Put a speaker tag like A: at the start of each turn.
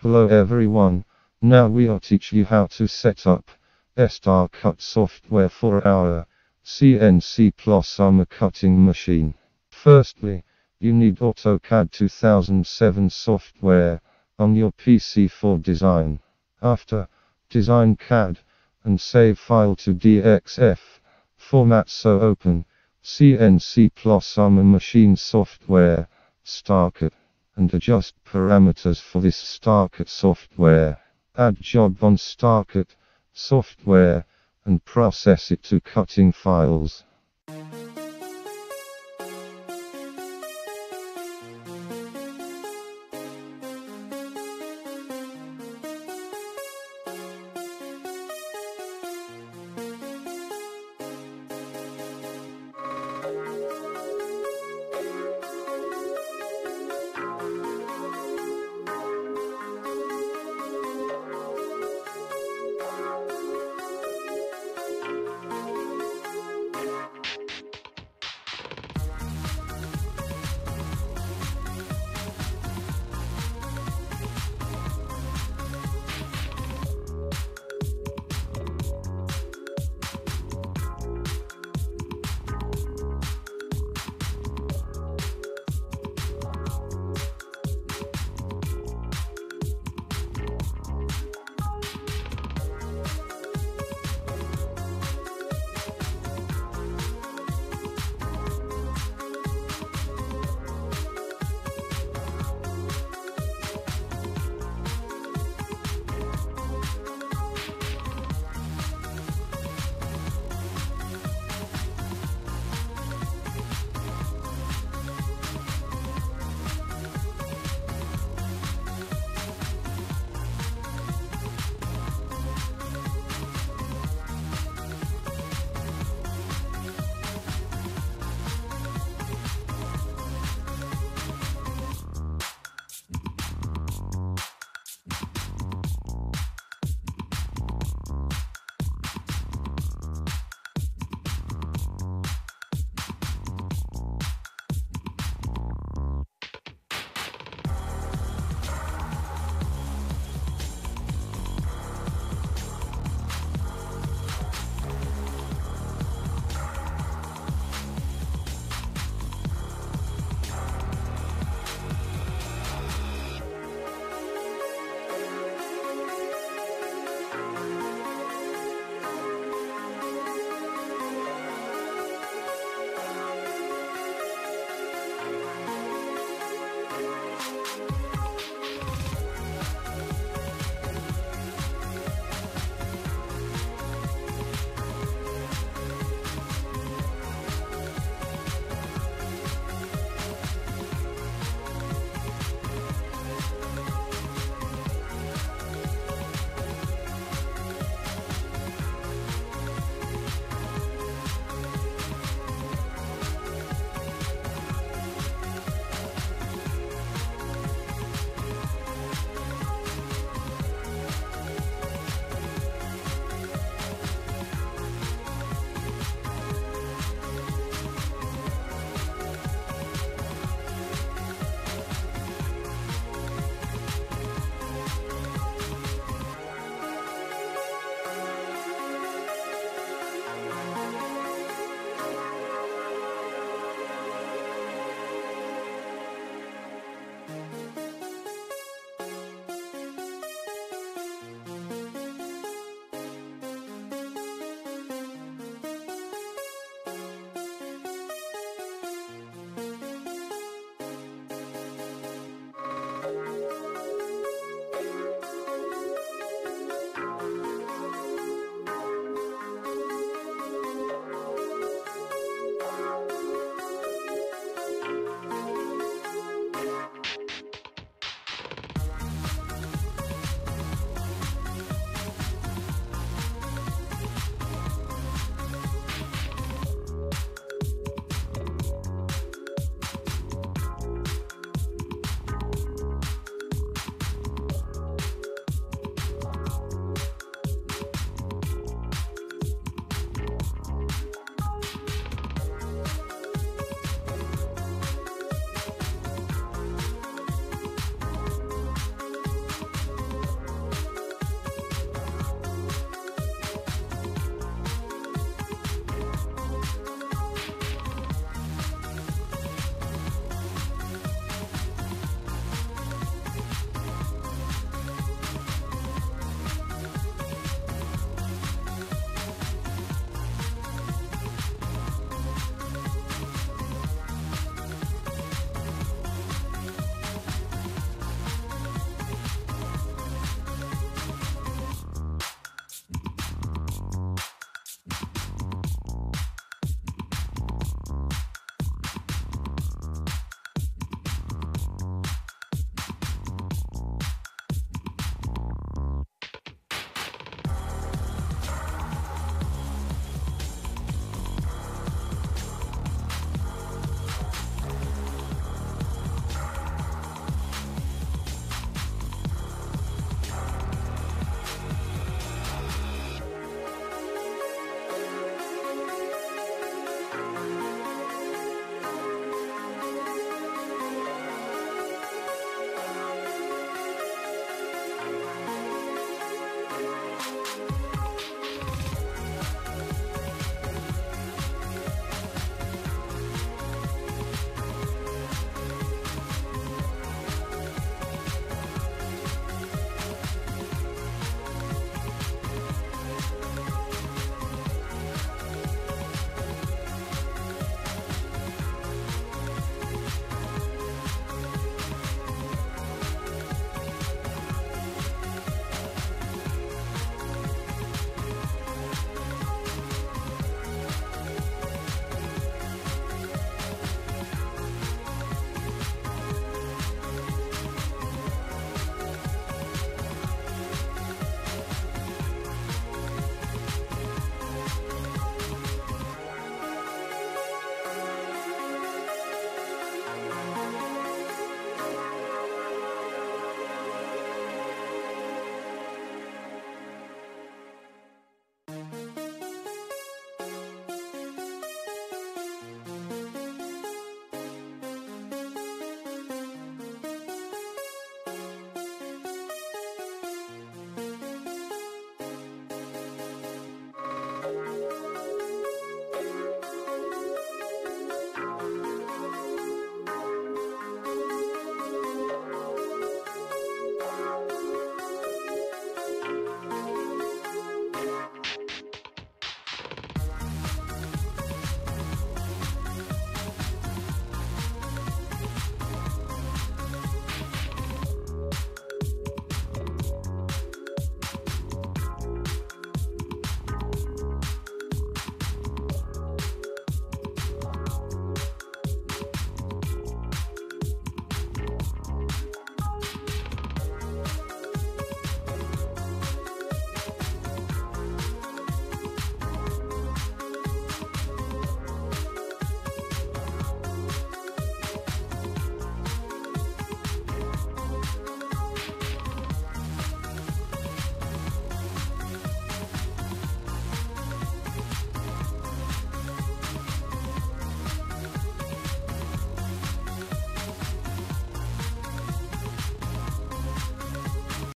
A: Hello everyone, now we'll teach you how to set up StarCut software for our CNC plasma cutting machine. Firstly, you need AutoCAD 2007 software on your PC for design. After, design CAD and save file to DXF format so open CNC plasma machine software, StarCut and adjust parameters for this StarCut software. Add job on StarCut software and process it to cutting files.